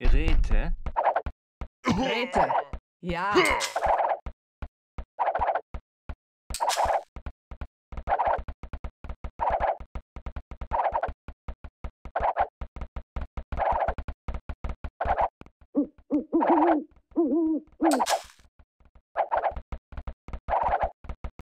Rete. Rete. Ja.